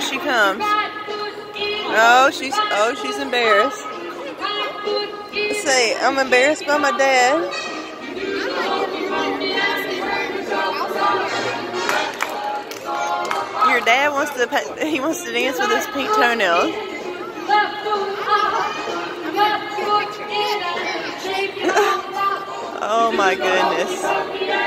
She comes. Oh, she's oh she's embarrassed. Say I'm embarrassed by my dad. Your dad wants to he wants to dance with his pink toenails. oh my goodness.